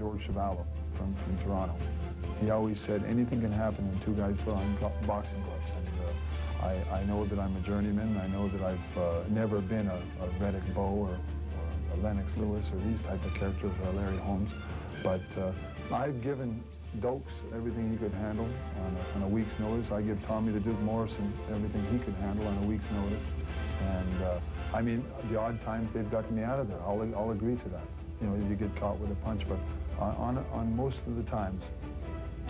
George Chuvalo from, from Toronto. He always said anything can happen when two guys put on boxing gloves. And uh, I, I know that I'm a journeyman. I know that I've uh, never been a, a Riddick Bowe or, or a Lennox Lewis or these type of characters or Larry Holmes. But uh, I've given Dokes everything he could handle on a, on a, week's notice. I give Tommy the Duke Morrison everything he could handle on a week's notice. And, uh, I mean, the odd times they've gotten me out of there. I'll, I'll agree to that. You know, you get caught with a punch. But on, on, most of the times,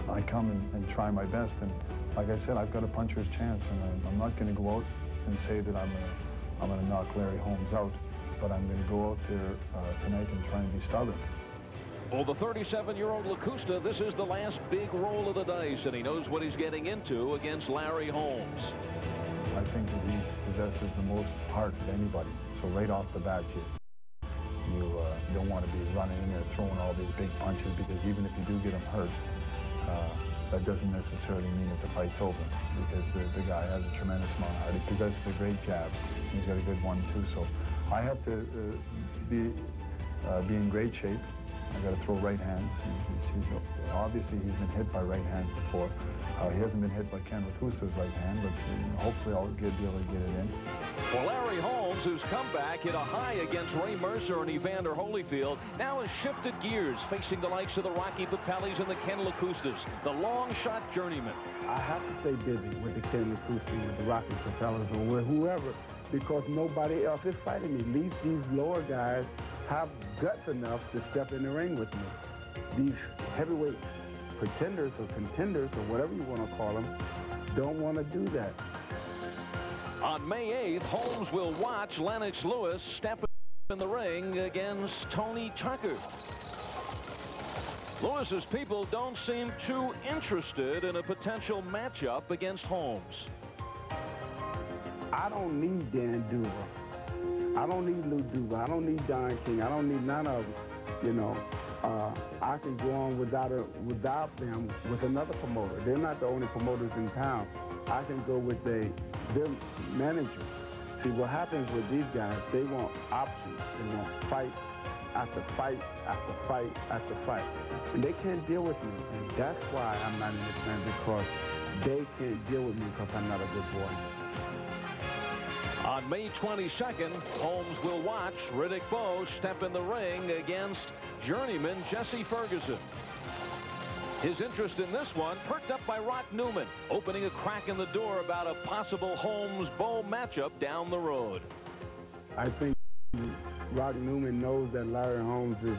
I come and, and, try my best. And like I said, I've got a puncher's chance. And I'm, I'm not going to go out and say that I'm going I'm to knock Larry Holmes out. But I'm going to go out there uh, tonight and try and be stubborn. For the 37-year-old Lakusta, this is the last big roll of the dice, and he knows what he's getting into against Larry Holmes. I think that he possesses the most heart of anybody. So right off the bat, you, you don't want to be running in there throwing all these big punches because even if you do get him hurt, uh, that doesn't necessarily mean that the fight's over because the, the guy has a tremendous amount of heart. He possesses a great jab. He's got a good one, too. So I have to uh, be, uh, be in great shape. I got to throw right hands. He's, he's, obviously, he's been hit by right hands before. Uh, he hasn't been hit by Ken Lakusta's right hand, but hopefully I'll get, be able to get it in. Well, Larry Holmes, who's come back, hit a high against Ray Mercer and Evander Holyfield, now has shifted gears, facing the likes of the Rocky Pepelis and the Ken Lacustas, the long shot journeyman. I have to stay busy with the Ken Lacustas, with the Rocky Pepelis, or with whoever, because nobody else is fighting me. At least these lower guys have guts enough to step in the ring with me. These heavyweight pretenders or contenders or whatever you want to call them don't want to do that. On May 8th, Holmes will watch Lennox Lewis step in the ring against Tony Tucker. Lewis's people don't seem too interested in a potential matchup against Holmes. I don't need Dan Duva. I don't need Lou Duva. I don't need Don King. I don't need none of them. You know, uh, I can go on without a, without them with another promoter. They're not the only promoters in town. I can go with a, their manager. See, what happens with these guys, they want options. They want fight after fight after fight after fight. And they can't deal with me. And that's why I'm not in the town because they can't deal with me because I'm not a good boy. On May 22nd, Holmes will watch Riddick Bowe step in the ring against journeyman Jesse Ferguson. His interest in this one perked up by Rock Newman, opening a crack in the door about a possible Holmes-Bowe matchup down the road. I think Rock Newman knows that Larry Holmes is,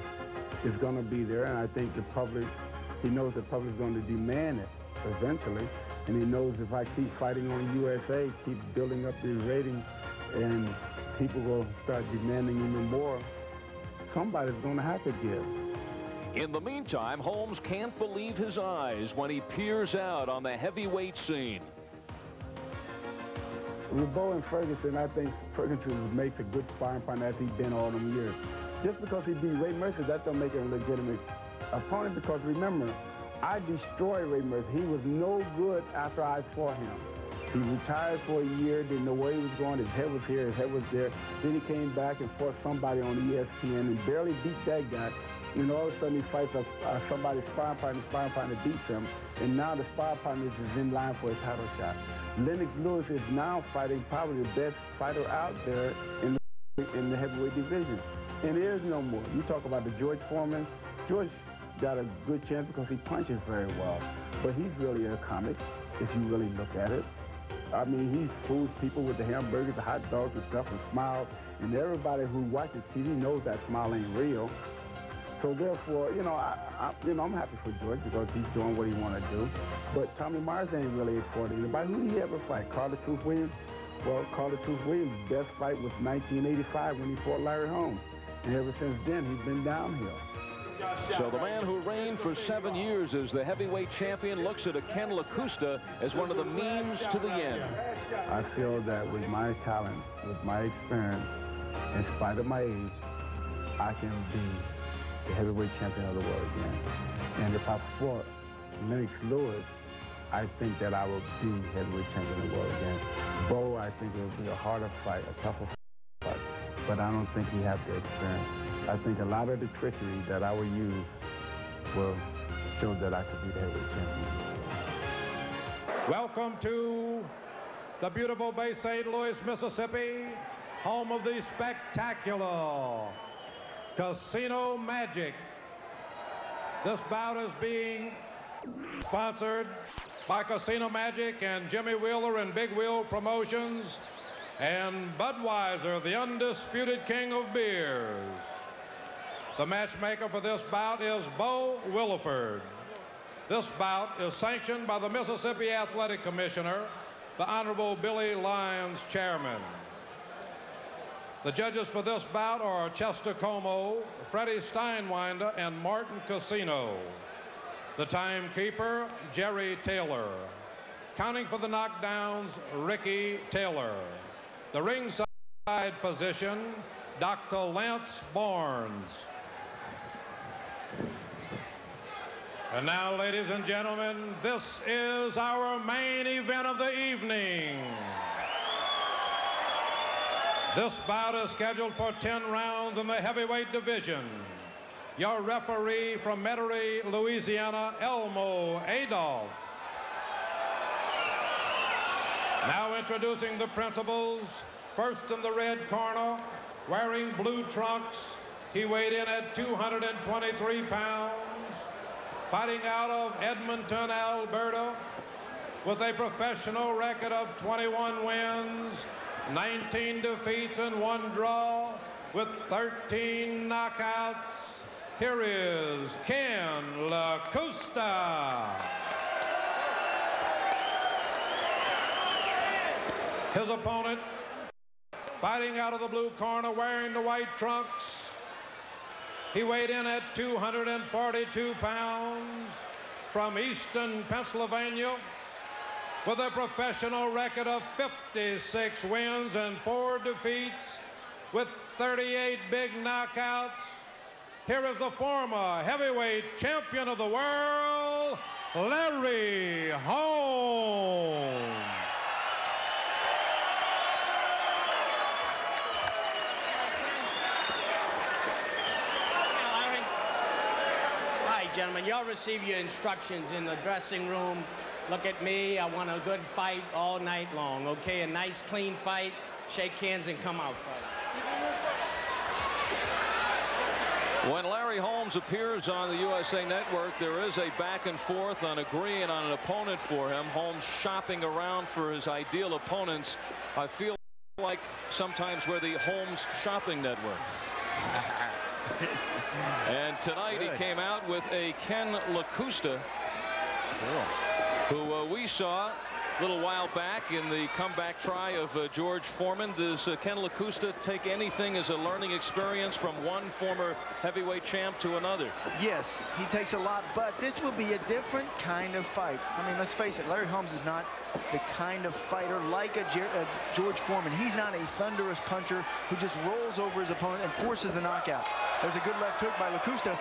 is going to be there, and I think the public, he knows the public is going to demand it eventually. And he knows if I keep fighting on USA, keep building up these ratings, and people will start demanding even more, somebody's going to have to give. In the meantime, Holmes can't believe his eyes when he peers out on the heavyweight scene. With Bowe and Ferguson, I think Ferguson makes a good sparring partner as he's been all them years. Just because he beat Ray Mercer, that don't make him a legitimate opponent because remember, I destroyed Ray Mercer. He was no good after I fought him. He retired for a year, didn't know where he was going. His head was here, his head was there. Then he came back and fought somebody on ESPN and barely beat that guy. And all of a sudden he fights a, uh, somebody's sparring partner, sparring partner beats him. And now the sparring partner is in line for a title shot. Lennox Lewis is now fighting probably the best fighter out there in the, in the heavyweight division. And there is no more. You talk about the George Foreman. George got a good chance because he punches very well. But he's really a comic, if you really look at it. I mean, he fools people with the hamburgers, the hot dogs and stuff and smiles. And everybody who watches TV knows that smile ain't real. So therefore, you know, I, I, you know, I'm happy for George because he's doing what he want to do. But Tommy Myers ain't really for anybody. Who did he ever fight? Carter Truth Williams? Well, Carter Truth Williams' best fight was 1985 when he fought Larry Holmes. And ever since then, he's been downhill. So the man who reigned for seven years as the heavyweight champion looks at a Ken Lakusta as one of the means to the end. I feel that with my talent, with my experience, in spite of my age, I can be the heavyweight champion of the world again. And if I fought Lennox Lewis, I think that I will be heavyweight champion of the world again. Bowe, I think it will be a harder fight, a tougher fight, but I don't think he has the experience. I think a lot of the trickery that I will use will show that I could be the heavyweight champion. Welcome to the beautiful Bay St. Louis, Mississippi, home of the spectacular Casino Magic. This bout is being sponsored by Casino Magic and Jimmy Wheeler and Big Wheel Promotions and Budweiser, the undisputed king of beers. The matchmaker for this bout is Bo Williford. This bout is sanctioned by the Mississippi Athletic Commissioner, the Honorable Billy Lyons, Chairman. The judges for this bout are Chester Como, Freddie Steinwinder, and Martin Casino. The timekeeper, Jerry Taylor. Counting for the knockdowns, Ricky Taylor. The ringside physician, Dr. Lance Barnes. And now, ladies and gentlemen, this is our main event of the evening. This bout is scheduled for 10 rounds in the heavyweight division. Your referee from Metairie, Louisiana, Elmo Adolph. Now introducing the principals. First in the red corner, wearing blue trunks. He weighed in at 223 pounds. Fighting out of Edmonton, Alberta, with a professional record of 21 wins, 19 defeats, and one draw, with 13 knockouts. Here is Ken Lakusta. His opponent, fighting out of the blue corner, wearing the white trunks, he weighed in at 242 pounds from Easton, Pennsylvania, with a professional record of 56 wins and four defeats, with 38 big knockouts. Here is the former heavyweight champion of the world, Larry Holmes. gentlemen. Y'all receive your instructions in the dressing room. Look at me. I want a good fight all night long, okay? A nice, clean fight. Shake hands and come out fight. When Larry Holmes appears on the USA Network, there is a back and forth on agreeing on an opponent for him. Holmes shopping around for his ideal opponents. I feel like sometimes we're the Holmes Shopping Network. and tonight Good. he came out with a Ken Lakusta, cool. Who uh, we saw a little while back in the comeback try of uh, George Foreman. Does uh, Ken Lakusta take anything as a learning experience from one former heavyweight champ to another? Yes, he takes a lot, but this will be a different kind of fight. I mean, let's face it, Larry Holmes is not the kind of fighter like a, a George Foreman. He's not a thunderous puncher who just rolls over his opponent and forces the knockout. There's a good left hook by Lakusta.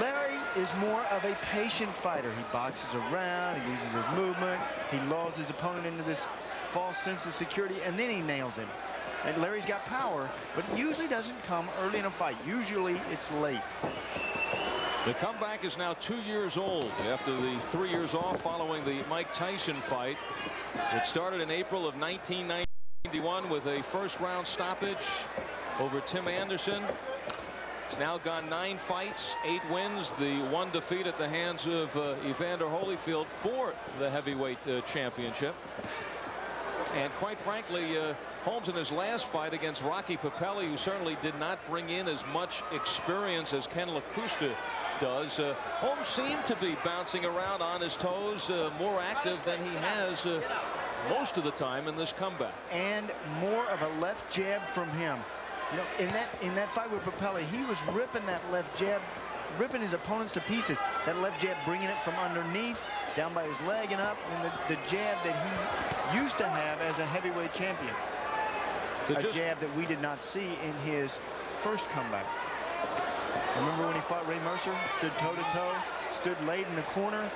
Larry is more of a patient fighter. He boxes around, he uses his movement, he lulls his opponent into this false sense of security, and then he nails him. And Larry's got power, but usually doesn't come early in a fight. Usually it's late. The comeback is now two years old after the three years off following the Mike Tyson fight. It started in April of 1991 with a first round stoppage over Tim Anderson. It's now gone nine fights, eight wins, the one defeat at the hands of uh, Evander Holyfield for the heavyweight uh, championship. And quite frankly, uh, Holmes in his last fight against Rocky Pepeli, who certainly did not bring in as much experience as Ken Lakusta does. Uh, Holmes seemed to be bouncing around on his toes, uh, more active than he has uh, most of the time in this comeback. And more of a left jab from him. You know, in that in that fight with Pepeli, he was ripping that left jab, ripping his opponents to pieces. That left jab bringing it from underneath, down by his leg and up, and the, the jab that he used to have as a heavyweight champion. So a jab that we did not see in his first comeback. Remember when he fought Ray Mercer? Stood toe-to-toe, -to -toe, stood late in the corner.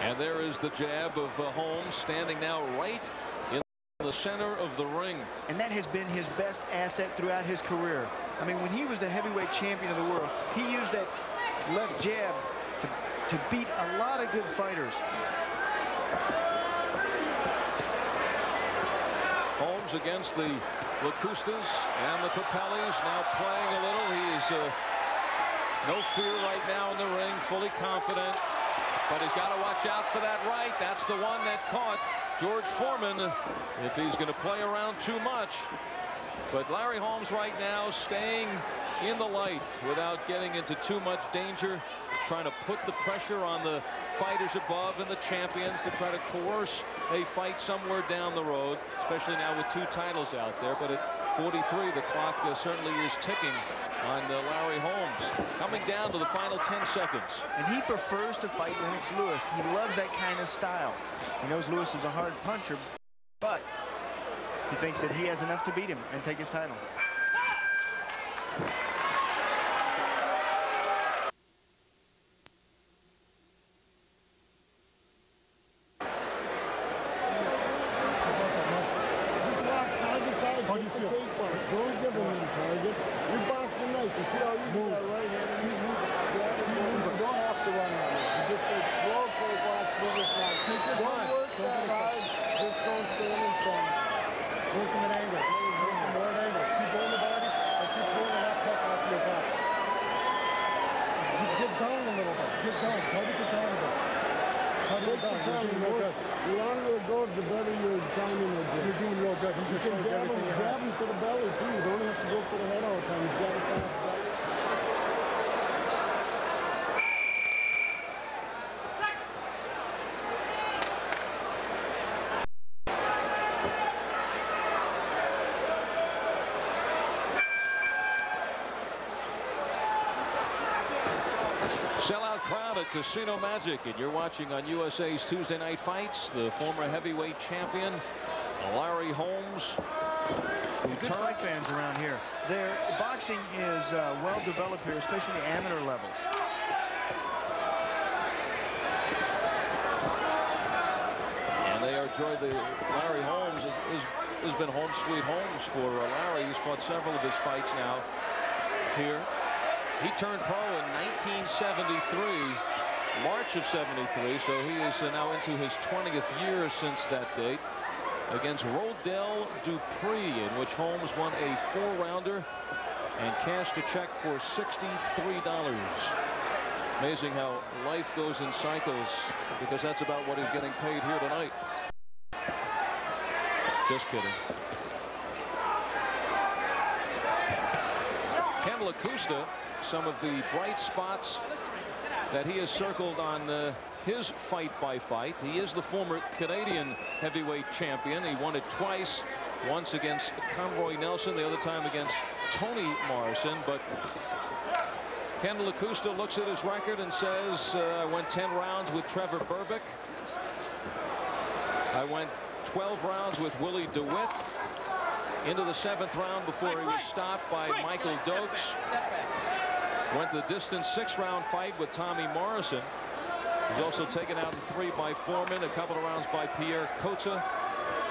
And there is the jab of uh, Holmes standing now right the center of the ring. And that has been his best asset throughout his career. I mean, when he was the heavyweight champion of the world, he used that left jab to, to beat a lot of good fighters. Holmes against the Lacustas and the Capellis now playing a little. He's uh, no fear right now in the ring, fully confident. But he's got to watch out for that right. That's the one that caught George Foreman if he's going to play around too much. But Larry Holmes right now staying in the light without getting into too much danger, trying to put the pressure on the fighters above and the champions to try to coerce a fight somewhere down the road, especially now with two titles out there. But at 43, the clock uh, certainly is ticking on uh, Larry Holmes. Coming down to the final 10 seconds. And he prefers to fight Lennox Lewis. He loves that kind of style. He knows Lewis is a hard puncher, but he thinks that he has enough to beat him and take his title. Casino Magic, and you're watching on USA's Tuesday Night Fights the former heavyweight champion Larry Holmes. Good fight fans around here. Their boxing is uh, well developed here, especially the amateur levels. And they are joined. The Larry Holmes is, has been home sweet homes for uh, Larry. He's fought several of his fights now here. He turned pro in 1973 March of 73, so he is uh, now into his 20th year since that date against Rodell Dupree, in which Holmes won a four-rounder and cashed a check for $63. Amazing how life goes in cycles, because that's about what he's getting paid here tonight. Just kidding. Ken Lakusta, some of the bright spots that he has circled on uh, his fight by fight. He is the former Canadian heavyweight champion. He won it twice, once against Conroy Nelson, the other time against Tony Morrison. But Ken Lakusta looks at his record and says, uh, I went 10 rounds with Trevor Berbick. I went 12 rounds with Willie DeWitt. Into the seventh round before he was stopped by Michael Dokes. Went the distance six-round fight with Tommy Morrison. He's also taken out in three by Foreman, a couple of rounds by Pierre Costa.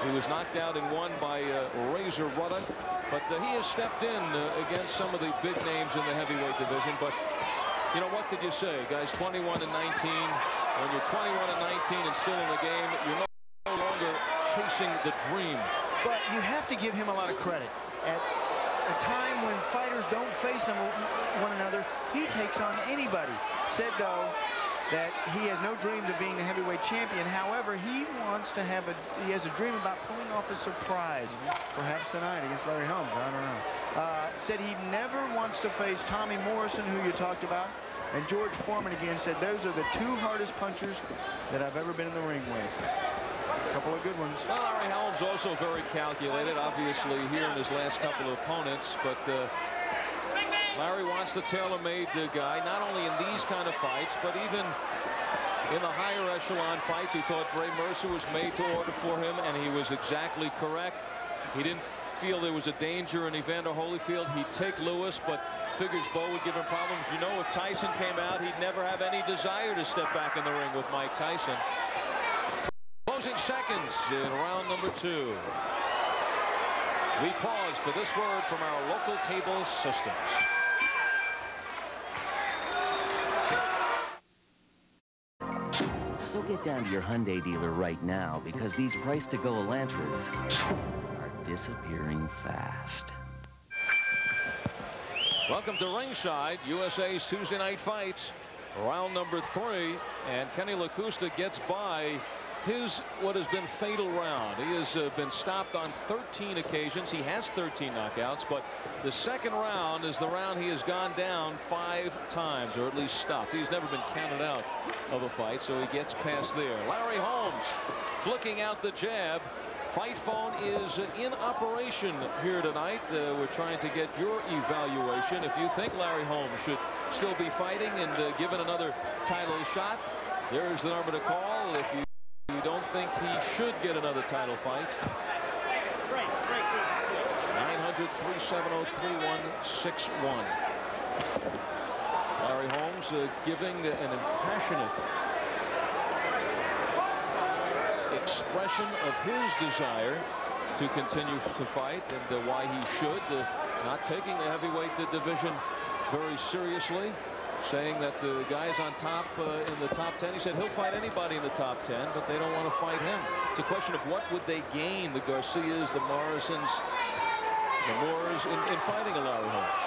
He was knocked out in one by uh, Razor Ruddock. But uh, he has stepped in uh, against some of the big names in the heavyweight division. But, you know, what could you say? Guys 21 and 19. When you're 21 and 19 and still in the game, you're no longer chasing the dream. But you have to give him a lot of credit. At a time when fighters don't face one another, he takes on anybody. Said, though, that he has no dreams of being the heavyweight champion. However, he wants to have a, he has a dream about pulling off a surprise, perhaps tonight against Larry Holmes. I don't know. Uh, said he never wants to face Tommy Morrison, who you talked about, and George Foreman again said those are the two hardest punchers that I've ever been in the ring with. Couple of good ones. Well, Larry Holmes also very calculated, obviously, here in his last couple of opponents. But uh, Larry wants the tailor-made uh, guy, not only in these kind of fights, but even in the higher echelon fights. He thought Ray Mercer was made to order for him, and he was exactly correct. He didn't feel there was a danger in Evander Holyfield. He'd take Lewis, but figures Bowe would give him problems. You know, if Tyson came out, he'd never have any desire to step back in the ring with Mike Tyson seconds in round number two. We pause for this word from our local cable systems. So get down to your Hyundai dealer right now because these price-to-go Elantras are disappearing fast. Welcome to ringside, USA's Tuesday night fights, round number three, and Kenny Lakusta gets by his what has been fatal round. He has uh, been stopped on 13 occasions. He has 13 knockouts, but the second round is the round he has gone down five times, or at least stopped. He's never been counted out of a fight, so he gets past there. Larry Holmes flicking out the jab. Fight phone is in operation here tonight. Uh, we're trying to get your evaluation. If you think Larry Holmes should still be fighting and uh, given another title shot, there's the number to call. If you you don't think he should get another title fight. 900-370-3161. Larry Holmes uh, giving an impassionate expression of his desire to continue to fight and uh, why he should. Uh, not taking the heavyweight division very seriously saying that the guys on top uh, in the top 10 he said he'll fight anybody in the top 10 but they don't want to fight him. It's a question of what would they gain the Garcias the Morrisons the Moores in, in fighting a Larry Holmes.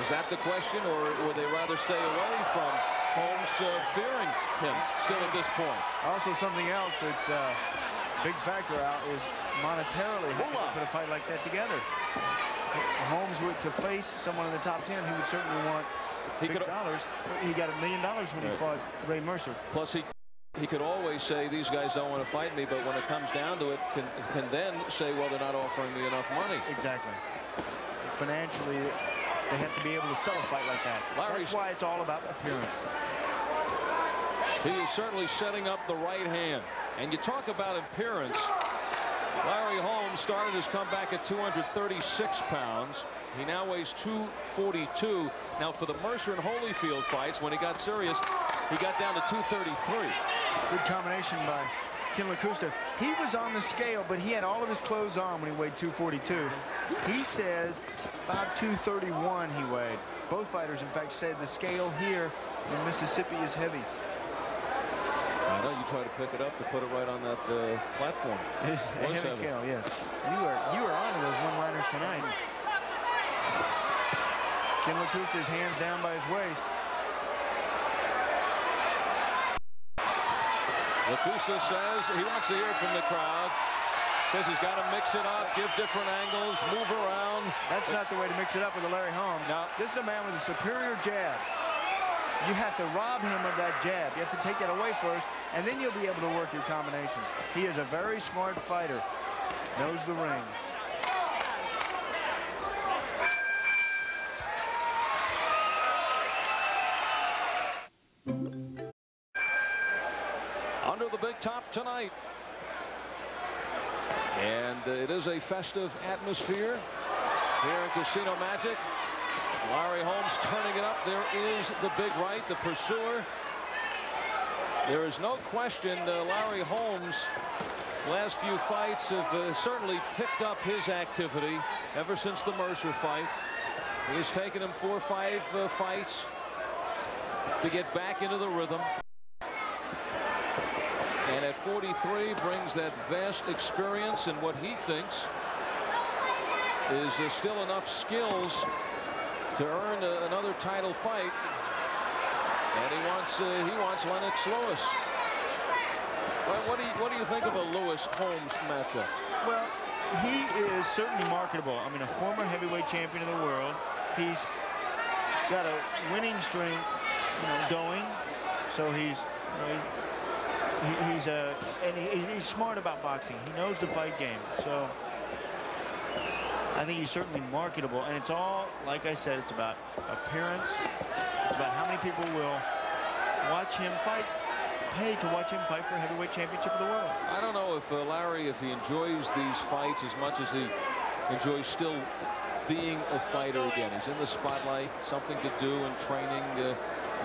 Is that the question or would they rather stay away from Holmes uh, fearing him still at this point? Also something else that's a uh, big factor out is monetarily how to put a fight like that together. Holmes would to face someone in the top 10 he would certainly want he could dollars. He got a million dollars when right. he fought Ray Mercer. Plus, he he could always say these guys don't want to fight me, but when it comes down to it, can can then say, well, they're not offering me enough money. Exactly. Financially, they have to be able to sell a fight like that. Larry's, That's why it's all about appearance. He is certainly setting up the right hand. And you talk about appearance. Larry Holmes started his comeback at 236 pounds. He now weighs 242. Now, for the Mercer and Holyfield fights, when he got serious, he got down to 233. Good combination by Ken Lakusta. He was on the scale, but he had all of his clothes on when he weighed 242. He says about 231 he weighed. Both fighters, in fact, said the scale here in Mississippi is heavy. I know you try to pick it up to put it right on that uh, platform. It's a heavy scale, yes. You are you are on to those one-liners tonight. Ken Lakusta's hands down by his waist. Lakusta says he wants to hear from the crowd. Says he's got to mix it up, give different angles, move around. That's not the way to mix it up with a Larry Holmes. Now, this is a man with a superior jab. You have to rob him of that jab. You have to take that away first, and then you'll be able to work your combinations. He is a very smart fighter. Knows the ring. Under the big top tonight. And it is a festive atmosphere here in Casino Magic. Larry Holmes turning it up. There is the big right, the pursuer. There is no question uh, Larry Holmes last few fights have uh, certainly picked up his activity ever since the Mercer fight. It has taken him four or five uh, fights to get back into the rhythm. And at 43 brings that vast experience and what he thinks is uh, still enough skills to earn a, another title fight. And he wants uh, he wants Lennox Lewis. Well, what do you what do you think of a Lewis Holmes matchup? Well, he is certainly marketable. I mean, a former heavyweight champion of the world. He's got a winning streak, you know, going. So he's, you know, he's he, he's a and he, he's smart about boxing. He knows the fight game. So I think he's certainly marketable. And it's all, like I said, it's about appearance. It's about how many people will watch him fight, pay to watch him fight for heavyweight championship of the world. I don't know if uh, Larry, if he enjoys these fights as much as he enjoys still being a fighter again. He's in the spotlight, something to do in training, uh,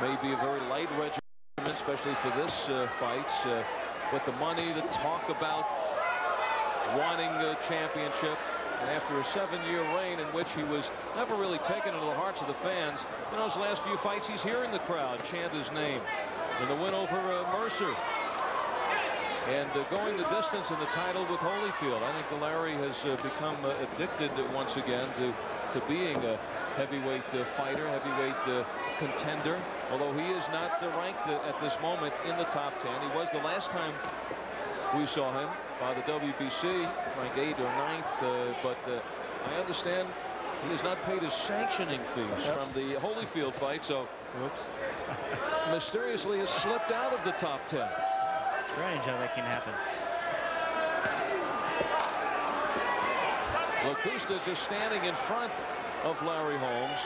maybe a very light regimen especially for this uh, fight. Uh, but the money, the talk about wanting a championship. And after a seven-year reign in which he was never really taken into the hearts of the fans, in those last few fights, he's hearing the crowd chant his name. in the win over uh, Mercer. And uh, going the distance in the title with Holyfield. I think Larry has uh, become uh, addicted once again to, to being a heavyweight uh, fighter, heavyweight uh, contender. Although he is not ranked at this moment in the top 10. He was the last time we saw him by the WBC, ranked 8th or 9th. Uh, but uh, I understand he has not paid his sanctioning fees yep. from the Holyfield fight, so Whoops. mysteriously has slipped out of the top 10. Strange how that can happen. Lakusta just standing in front of Larry Holmes.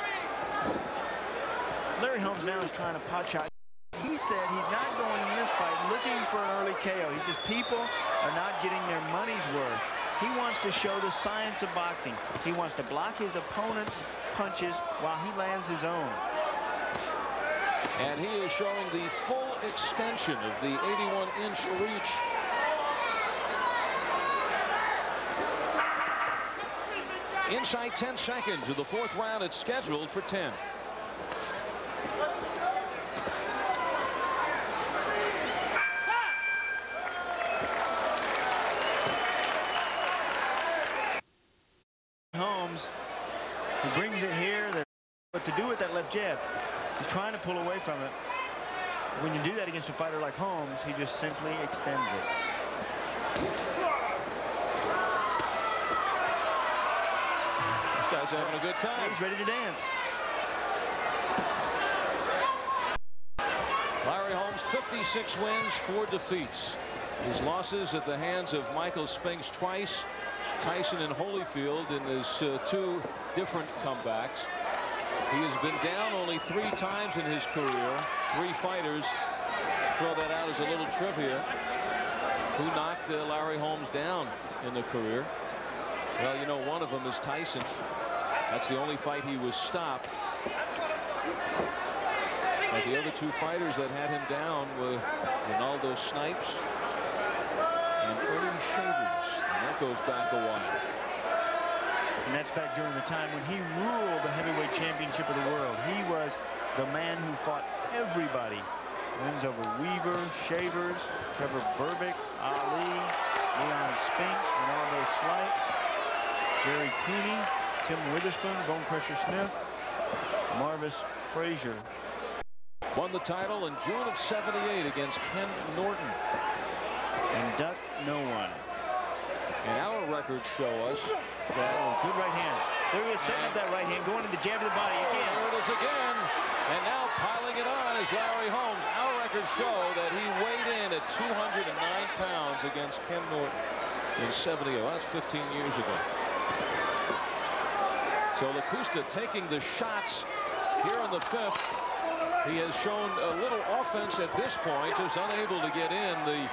Larry Holmes now is trying to pot shot. Said he's not going in this fight looking for an early KO. He says people are not getting their money's worth. He wants to show the science of boxing. He wants to block his opponent's punches while he lands his own. And he is showing the full extension of the 81-inch reach. Inside 10 seconds of the fourth round. It's scheduled for 10. Holmes, he brings it here. What to do with that left jab? He's trying to pull away from it. When you do that against a fighter like Holmes, he just simply extends it. This guy's having a good time. He's ready to dance. Larry Holmes, 56 wins, four defeats. His losses at the hands of Michael Spinks twice, Tyson and Holyfield in his uh, two different comebacks. He has been down only three times in his career. Three fighters. Throw that out as a little trivia. Who knocked uh, Larry Holmes down in the career? Well, you know, one of them is Tyson. That's the only fight he was stopped. But the other two fighters that had him down were Renaldo Snipes and Earnie Shavers. And that goes back a while. And that's back during the time when he ruled the heavyweight championship of the world. He was the man who fought everybody. Wins over Weaver, Shavers, Trevor Berbick, Ali, Leon Spinks, Renaldo Snipes, Jerry Cooney, Tim Witherspoon, Bone Crusher Smith, Marvis Frazier. Won the title in June of 78 against Ken Norton. And ducked no one. And our records show us that. Oh, good right hand. There he is setting up that right hand, going to the jab of the body again. There it is again. And now piling it on is Larry Holmes. Our records show that he weighed in at 209 pounds against Ken Norton in 70. Oh, that's 15 years ago. So Lakusta taking the shots here in the fifth. He has shown a little offense at this point, just unable to get in the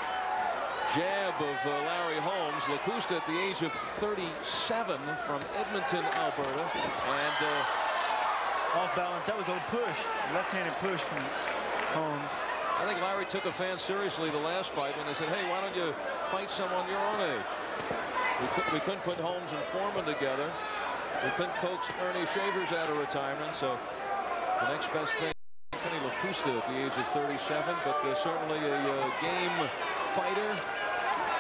jab of uh, Larry Holmes. Lakusta at the age of 37 from Edmonton, Alberta. And uh, off balance. That was a push, left-handed push from Holmes. I think Larry took a fan seriously the last fight when they said, hey, why don't you fight someone your own age? We, could, we couldn't put Holmes and Foreman together. We couldn't coax Earnie Shavers out of retirement, so the next best thing, Kenny Lakusta at the age of 37, but uh, certainly a uh, game fighter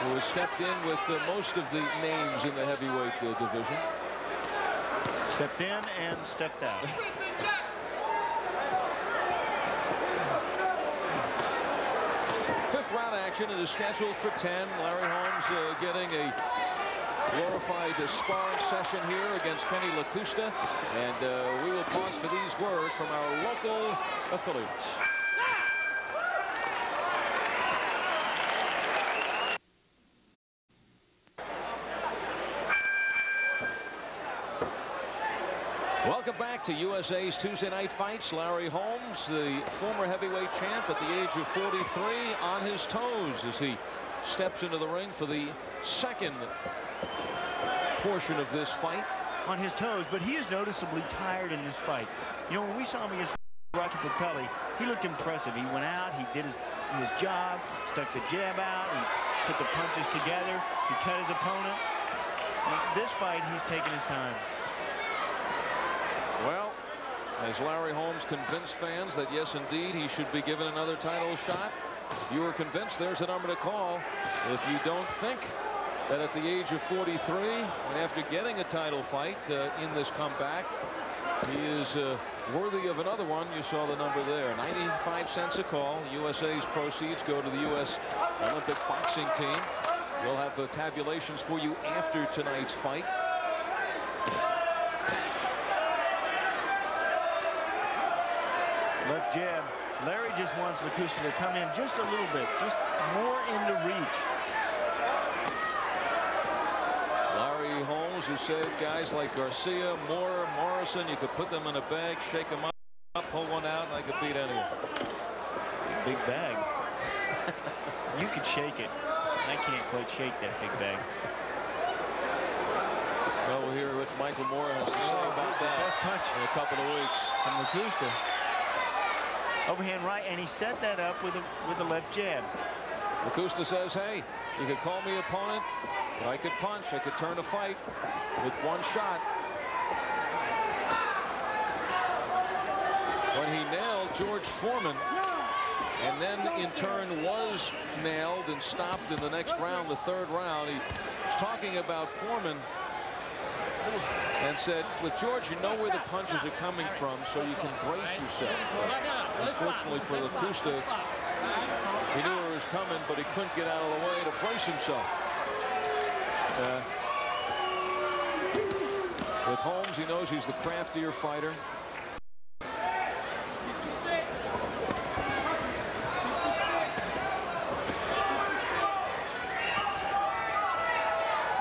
who has stepped in with most of the names in the heavyweight uh, division. Stepped in and stepped out. Fifth round action is scheduled for 10. Larry Holmes uh, getting a glorified uh, sparring session here against Kenny Lakusta. And uh, we will pause for these words from our local affiliates. Welcome back to USA's Tuesday Night Fights. Larry Holmes, the former heavyweight champ at the age of 43, on his toes as he steps into the ring for the second portion of this fight. On his toes, but he is noticeably tired in this fight. You know, when we saw him against Rocky Pepeli, he looked impressive. He went out, he did his, his job, stuck the jab out, he put the punches together, he cut his opponent. this fight, he's taking his time. Has Larry Holmes convinced fans that, yes, indeed, he should be given another title shot? You are convinced, there's a number to call. If you don't think that at the age of 43, and after getting a title fight uh, in this comeback, he is uh, worthy of another one. You saw the number there. 95 cents a call. USA's proceeds go to the U.S. Olympic boxing team. We'll have the tabulations for you after tonight's fight. Left jab. Larry just wants Lakusta to come in just a little bit, just more into reach. Larry Holmes, who said guys like Garcia, Moore, Morrison, you could put them in a bag, shake them up, pull one out, and I could beat anyone. Big bag. you could shake it. I can't quite shake that big bag. Well, we'll hear what Michael Moorer has to say oh, about that best punch in a couple of weeks. From Lakusta. Overhand right, and he set that up with a with a left jab. Lakusta says, hey, you could call me opponent, but I could punch. I could turn a fight with one shot. When he nailed George Foreman, and then in turn was nailed and stopped in the next round, the third round, he was talking about Foreman and said, with George, you know where the punches are coming from, so you can brace yourself. Uh, unfortunately for Lakusta, he knew it was coming, but he couldn't get out of the way to brace himself. Uh, with Holmes, he knows he's the craftier fighter.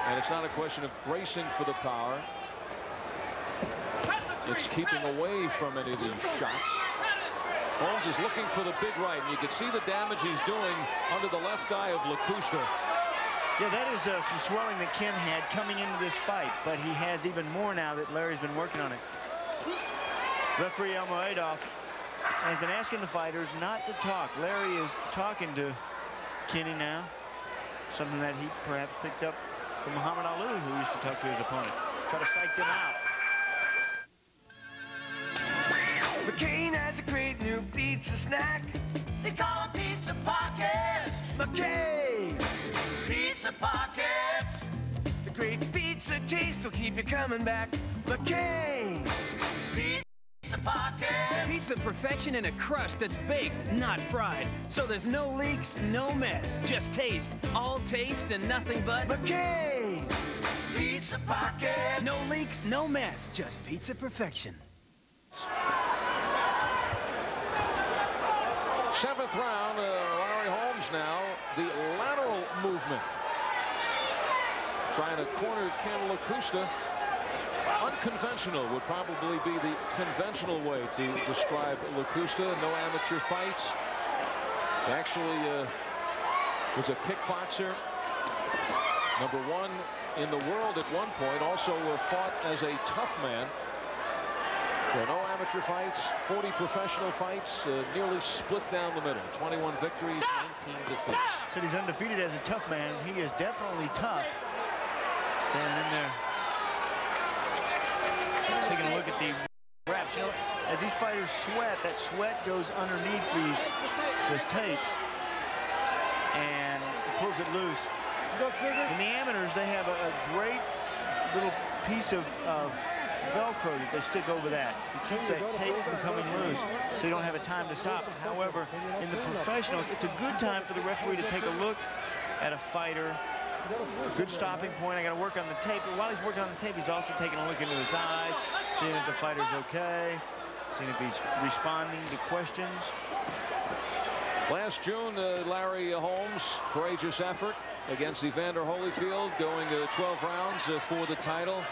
And it's not a question of bracing for the power. It's keeping away from any of these shots. Holmes is looking for the big right, and you can see the damage he's doing under the left eye of Lakusta. Yeah, that is uh, some swelling that Ken had coming into this fight, but he has even more now that Larry's been working on it. Referee Elmo Adolph has been asking the fighters not to talk. Larry is talking to Kenny now, something that he perhaps picked up from Muhammad Ali, who used to talk to his opponent. Try to psych them out. McCain has a great new pizza snack. They call it Pizza Pockets. McCain. Pizza Pockets. The great pizza taste will keep you coming back. McCain. Pizza Pockets. Pizza perfection in a crust that's baked, not fried. So there's no leaks, no mess. Just taste. All taste and nothing but... McCain. Pizza Pockets. No leaks, no mess. Just pizza perfection. Seventh round, uh, Larry Holmes now, the lateral movement. Trying to corner Ken Lakusta. Unconventional would probably be the conventional way to describe Lakusta. No amateur fights. Actually uh, was a kickboxer. Number one in the world at one point. Also uh, fought as a tough man. So no amateur fights, 40 professional fights, uh, nearly split down the middle. 21 victories, 19 defeats. Said he's undefeated as a tough man. He is definitely tough. Standing in there. Taking a look at the wraps. You know, as these fighters sweat, that sweat goes underneath these this tape and pulls it loose. In the amateurs, they have a, a great little piece of, of Velcro that they stick over that to keep that tape from coming loose so you don't have a time to stop. However, in the professionals, it's a good time for the referee to take a look at a fighter. Good stopping point. I got to work on the tape. But while he's working on the tape, he's also taking a look into his eyes, seeing if the fighter's okay, seeing if he's responding to questions. Last June, uh, Larry Holmes, courageous effort against Evander Holyfield, going to 12 rounds uh, for the title.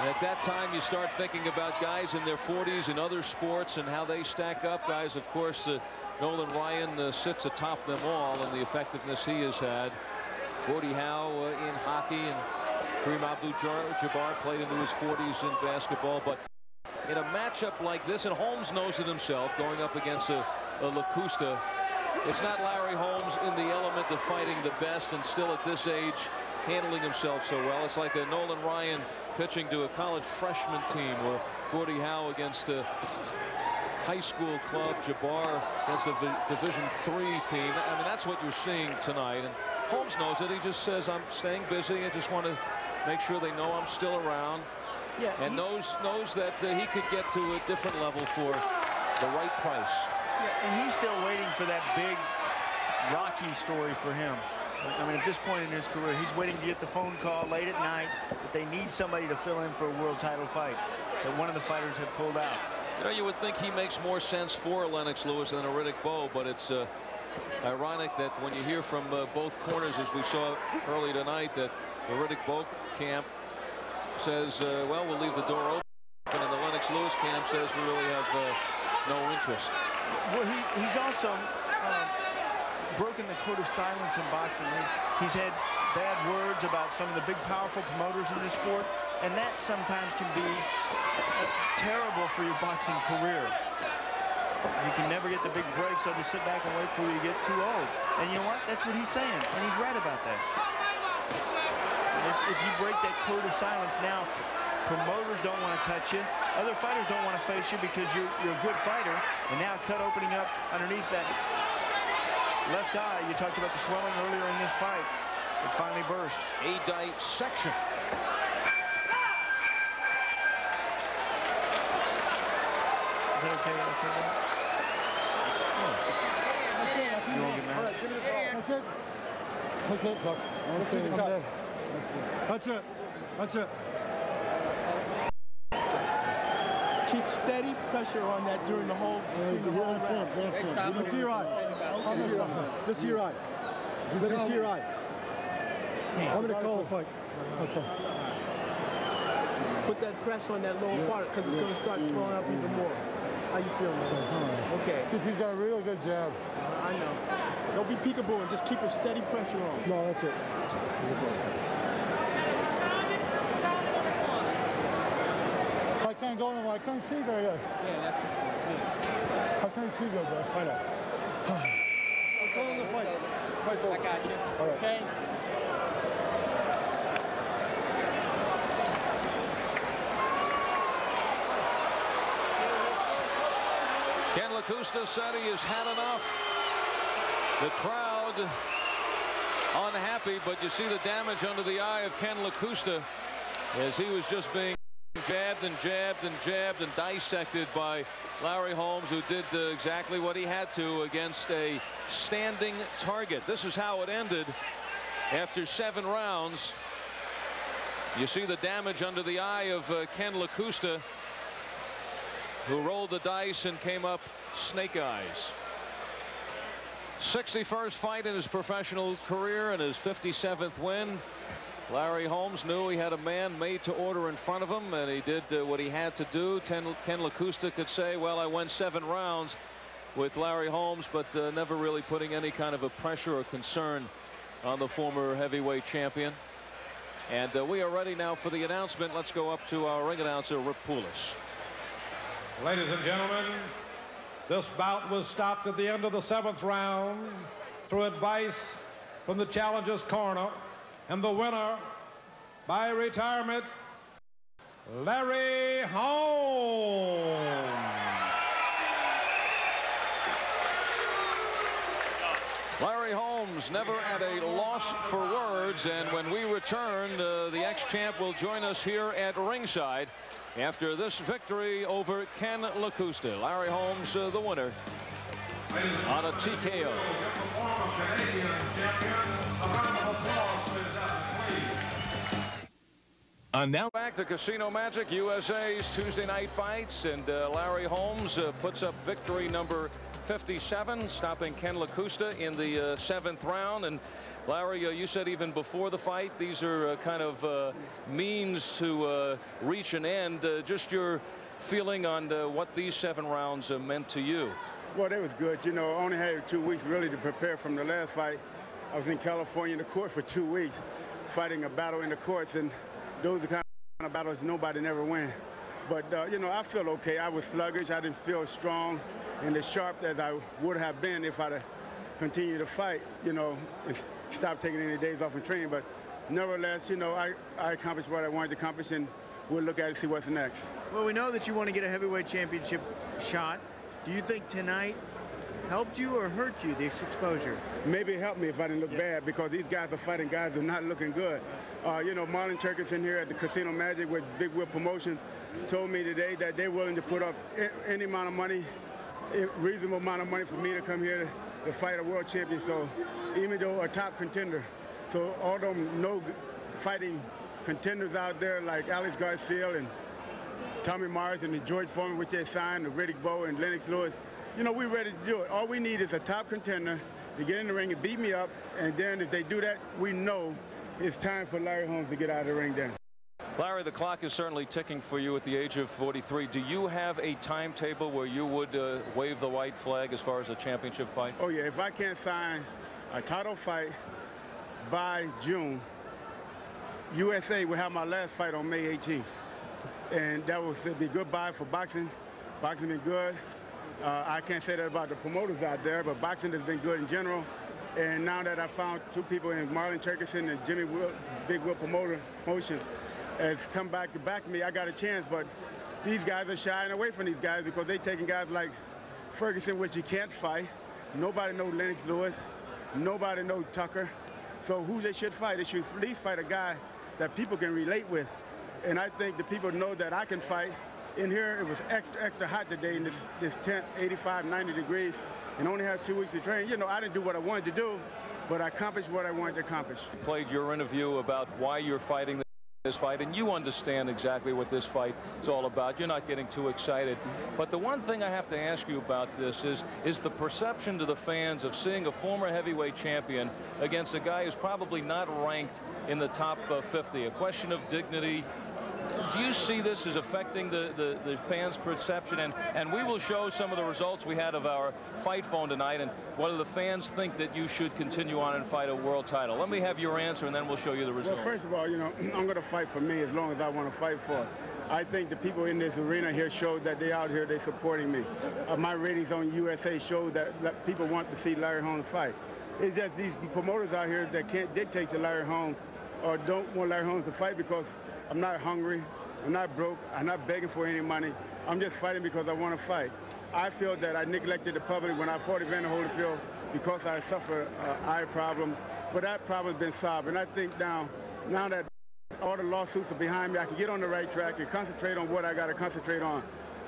And at that time, you start thinking about guys in their 40s in other sports and how they stack up. Guys, of course, uh, Nolan Ryan uh, sits atop them all and the effectiveness he has had. Gordie Howe uh, in hockey and Kareem Abdul-Jabbar played into his 40s in basketball. But in a matchup like this, and Holmes knows it himself, going up against a, a Lakusta, it's not Larry Holmes in the element of fighting the best and still at this age handling himself so well. It's like a Nolan Ryan pitching to a college freshman team or Gordie Howe against a high school club, Jabbar against a Division three team. I mean, that's what you're seeing tonight. And Holmes knows it. He just says, I'm staying busy. I just want to make sure they know I'm still around. Yeah, and knows knows that uh, he could get to a different level for the right price. And he's still waiting for that big Rocky story for him. I mean, at this point in his career, he's waiting to get the phone call late at night that they need somebody to fill in for a world title fight, that one of the fighters had pulled out. You know, you would think he makes more sense for Lennox Lewis than a Riddick Bowe, but it's uh, ironic that when you hear from uh, both corners, as we saw early tonight, that the Riddick Bowe camp says, uh, well, we'll leave the door open, and the Lennox Lewis camp says we really have uh, no interest. Well, he, he's also uh, broken the code of silence in boxing. He's had bad words about some of the big, powerful promoters in this sport, and that sometimes can be terrible for your boxing career. You can never get the big break, so just sit back and wait for you to get too old. And you know what? That's what he's saying, and he's right about that. If, if, you break that code of silence now, promoters don't want to touch you. Other fighters don't want to face you because you're, you're a good fighter. And now cut opening up underneath that left eye. You talked about the swelling earlier in this fight. It finally burst. A dissection. Is that okay? I said that? You won't get mad? That's it. That's it. That's it. That's it. That's it. Keep steady pressure on that during the whole, during the whole round. Look to your eye. Look to your eye. Look to your eye. Look to your eye. I'm going to call the fight. Okay. Put that press on that lower part because it's going to start swelling up even more. How you feeling? man? Uh-huh. Okay. Because he's got a real good jab. I know. Don't be peekaboo and just keep a steady pressure on. No, that's it. I can't go no more. I can't see very good. Yeah, that's it. I can't see very good, bro. I know. I'm calling the fight. Fight over. I got you. All right. Okay? Ken Lakusta said he has had enough. The crowd unhappy, but you see the damage under the eye of Ken Lakusta as he was just being jabbed and jabbed and jabbed and dissected by Larry Holmes, who did uh, exactly what he had to against a standing target. This is how it ended after seven rounds. You see the damage under the eye of uh, Ken Lakusta, who rolled the dice and came up snake eyes. 61st fight in his professional career and his 57th win. Larry Holmes knew he had a man made to order in front of him, and he did uh, what he had to do. Ten, Ken Lakusta could say, well, I went seven rounds with Larry Holmes, but uh, never really putting any kind of a pressure or concern on the former heavyweight champion. And uh, we are ready now for the announcement. Let's go up to our ring announcer, Rip Poulos. Ladies and gentlemen, this bout was stopped at the end of the seventh round through advice from the challenger's corner. And the winner by retirement, Larry Holmes. Larry Holmes never at a loss for words. And when we return, uh, the ex-champ will join us here at ringside after this victory over Ken Lakusta. Larry Holmes, uh, the winner on a TKO. And now back to Casino Magic USA's Tuesday night fights and uh, Larry Holmes uh, puts up victory number 57 stopping Ken Lakusta in the uh, seventh round and Larry uh, you said even before the fight these are uh, kind of uh, means to reach an end just your feeling on what these seven rounds meant to you. Well, that was good. You know, I only had two weeks really to prepare from the last fight. I was in California in the court for two weeks fighting a battle in the courts and those are the kind of battles nobody never win. But, uh, you know, I feel okay. I was sluggish. I didn't feel strong and as sharp as I would have been if I'd continued to fight, you know, and stop taking any days off and training. But nevertheless, you know, I, I accomplished what I wanted to accomplish. And we'll look at it see what's next. Well, we know that you want to get a heavyweight championship shot. Do you think tonight helped you or hurt you, this exposure? Maybe it helped me if I didn't look yeah. bad because these guys are fighting guys who are not looking good. Uh, you know, Marlon Turkison here at the Casino Magic with Big Will Promotion told me today that they're willing to put up any amount of money, reasonable amount of money for me to come here to, to fight a world champion. So even though a top contender, so all them no fighting contenders out there like Alex Garcia and Tommy Mars and the George Foreman, which they signed, the Riddick Bowe and Lennox Lewis, you know, we're ready to do it. All we need is a top contender to get in the ring and beat me up, and then if they do that, we know it's time for Larry Holmes to get out of the ring then. Larry, the clock is certainly ticking for you at the age of 43. Do you have a timetable where you would uh, wave the white flag as far as a championship fight? Oh, yeah. If I can't sign a title fight by June, USA will have my last fight on May 18th. And that will be goodbye for boxing. Boxing been good. Uh, I can't say that about the promoters out there, but boxing has been good in general. And now that I found two people in Marlon Turkison and Jimmy Will, Big Will Promoter Motion has come back to back me, I got a chance. But these guys are shying away from these guys because they're taking guys like Ferguson, which you can't fight. Nobody knows Lennox Lewis. Nobody knows Tucker. So who they should fight? They should at least fight a guy that people can relate with. And I think the people know that I can fight. In here, it was extra, extra hot today in this, this tent, 85, 90 degrees, and only have two weeks to train. You know, I didn't do what I wanted to do, but I accomplished what I wanted to accomplish. You played your interview about why you're fighting this fight, and you understand exactly what this fight is all about. You're not getting too excited. But the one thing I have to ask you about this is, is the perception to the fans of seeing a former heavyweight champion against a guy who's probably not ranked in the top uh, 50. A question of dignity, do you see this as affecting the, the, the, fans' perception? And, and we will show some of the results we had of our fight phone tonight and whether the fans think that you should continue on and fight a world title. Let me have your answer, and then we'll show you the results. Well, first of all, you know, I'm going to fight for me as long as I want to fight for. I think the people in this arena here showed that they're out here, they're supporting me. Uh, my ratings on USA showed that, that people want to see Larry Holmes fight. It's just these promoters out here that can't dictate to Larry Holmes or don't want Larry Holmes to fight because I'm not hungry. I'm not broke. I'm not begging for any money. I'm just fighting because I want to fight. I feel that I neglected the public when I fought Evander Holyfield because I suffer uh, eye problem. But that problem's been solved. And I think now, now that all the lawsuits are behind me, I can get on the right track and concentrate on what I got to concentrate on.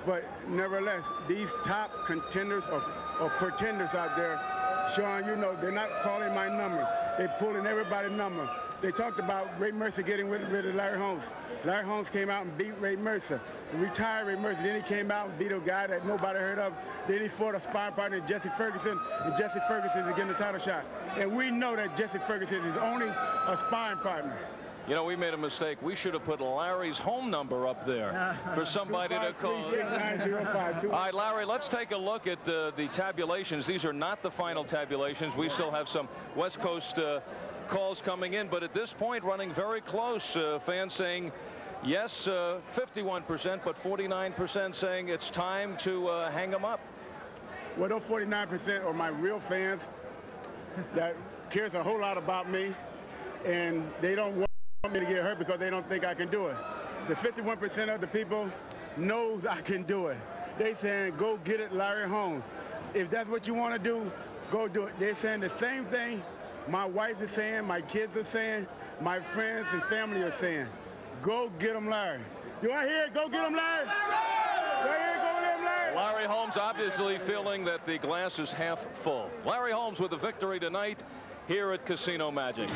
But nevertheless, these top contenders or, or pretenders out there, Sean, you know, they're not calling my number. They're pulling everybody's number. They talked about Ray Mercer getting rid, rid of Larry Holmes. Larry Holmes came out and beat Ray Mercer, retired Ray Mercer. Then he came out and beat a guy that nobody heard of. Then he fought a sparring partner, Jesse Ferguson, and Jesse Ferguson is getting the title shot. And we know that Jesse Ferguson is only a sparring partner. You know, we made a mistake. We should have put Larry's home number up there for somebody to call. All right, Larry, let's take a look at uh, the tabulations. These are not the final tabulations. We still have some West Coast uh, calls coming in, but at this point running very close. Uh, fans saying yes, 51%, uh, but 49% saying it's time to uh, hang them up. Well, those 49% are my real fans that cares a whole lot about me, and they don't want me to get hurt because they don't think I can do it. The 51% of the people knows I can do it. They saying, go get it, Larry Holmes. If that's what you want to do, go do it. They're saying the same thing my wife is saying, my kids are saying, my friends and family are saying, go get him, Larry. I hear it? Go get him, Larry. Larry Holmes obviously feeling that the glass is half full. Larry Holmes with a victory tonight here at Casino Magic.